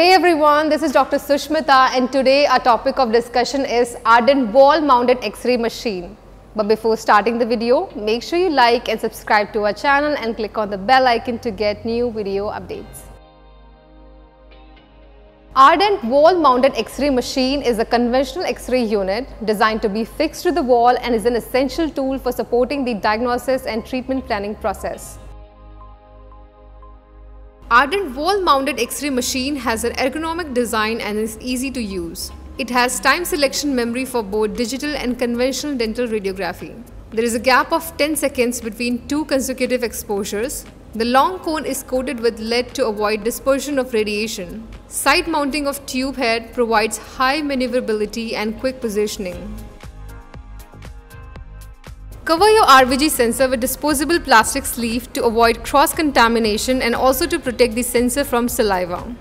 Hey everyone, this is Dr. Sushmita and today our topic of discussion is Ardent wall mounted X-ray machine. But before starting the video, make sure you like and subscribe to our channel and click on the bell icon to get new video updates. Ardent wall mounted X-ray machine is a conventional X-ray unit designed to be fixed to the wall and is an essential tool for supporting the diagnosis and treatment planning process. Ardent wall-mounted X-ray machine has an ergonomic design and is easy to use. It has time selection memory for both digital and conventional dental radiography. There is a gap of 10 seconds between two consecutive exposures. The long cone is coated with lead to avoid dispersion of radiation. Side mounting of tube head provides high maneuverability and quick positioning. Cover your RVG sensor with disposable plastic sleeve to avoid cross-contamination and also to protect the sensor from saliva.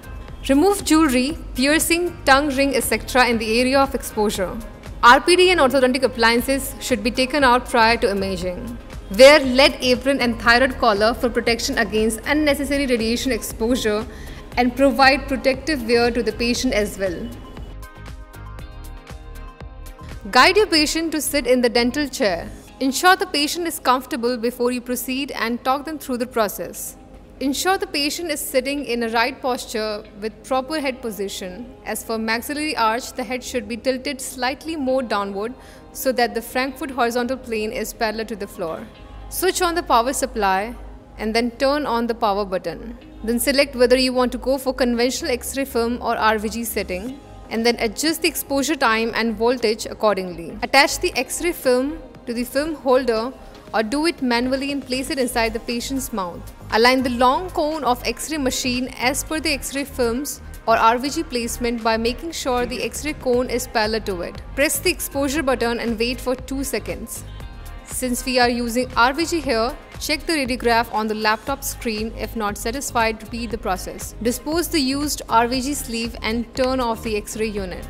Remove jewelry, piercing, tongue ring etc. in the area of exposure. RPD and orthodontic appliances should be taken out prior to imaging. Wear lead apron and thyroid collar for protection against unnecessary radiation exposure and provide protective wear to the patient as well. Guide your patient to sit in the dental chair. Ensure the patient is comfortable before you proceed and talk them through the process. Ensure the patient is sitting in a right posture with proper head position. As for maxillary arch, the head should be tilted slightly more downward so that the Frankfurt horizontal plane is parallel to the floor. Switch on the power supply and then turn on the power button. Then select whether you want to go for conventional X-ray film or RVG setting and then adjust the exposure time and voltage accordingly. Attach the X-ray film to the film holder or do it manually and place it inside the patient's mouth. Align the long cone of X-ray machine as per the X-ray films or RVG placement by making sure the X-ray cone is parallel to it. Press the exposure button and wait for 2 seconds. Since we are using RVG here, check the radiograph on the laptop screen. If not satisfied, repeat the process. Dispose the used RVG sleeve and turn off the X-ray unit.